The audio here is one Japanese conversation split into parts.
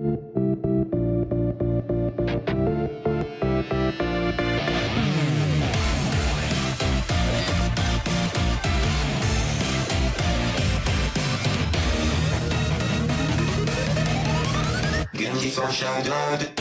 Guilty for Shadow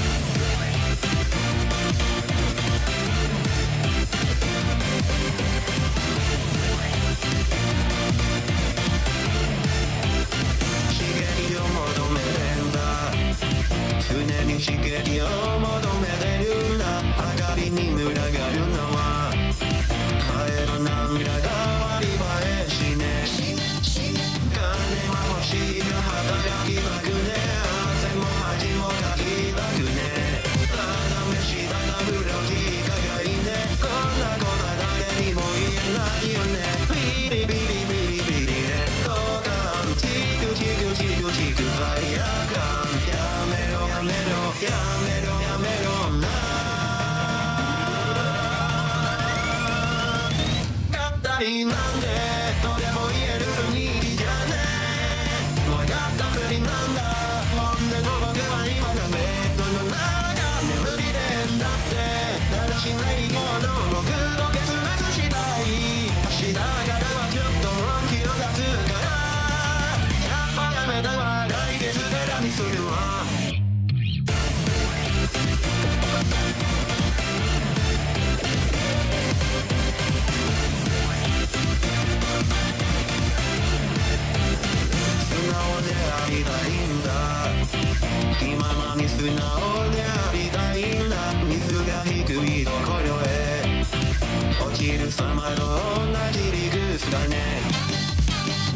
りなんでとでも言える雰囲気じゃねえもうやったふりなんだ。ほんでの僕は今がベッドの中眠りでんだ。ってだらしないもの僕を結末しない明日からはちょっと本気を出すからやっぱやめたわ来月からにするわありたいんだ。気ままに素直でありたいんだ。水が低いところへ。落ちる様と同じ理屈だね。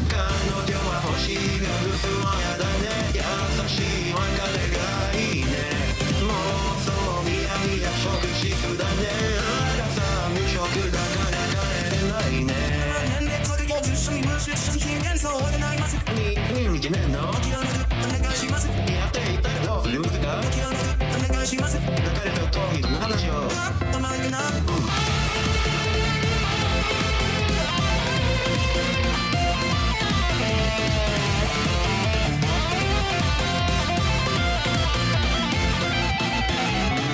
彼女は欲しいが嘘はやだね。優しい別れがいいね。もうそうみやみや職質だね。あらさ無職だから帰れないね。年齢それを一緒に無視し禁煙そうでないの諦めるお願いしますやっていたらどうするんすか諦めるお願いしますだからちょっと人の話を甘いな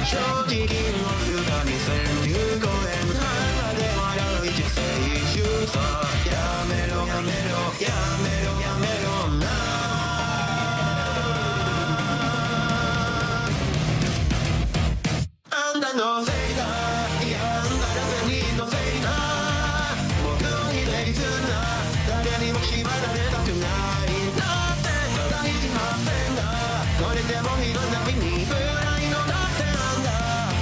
正直の姿に潜入公園鼻で笑う一青春さやめろやめろやめろ。んたのせいだいやんたら全人のせいだ僕にレイズな。誰にも縛られたくない。だってただ意地張ってんだこれでもひどいな君プライドだってなんだ。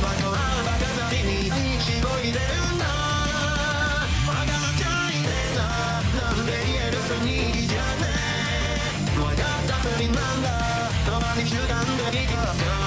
バカはバカなりにしごいてるんだわがまちゃいねえな。なんで言える雰囲気じゃねえ。わかったふりなんだ。たまに手段でいいか。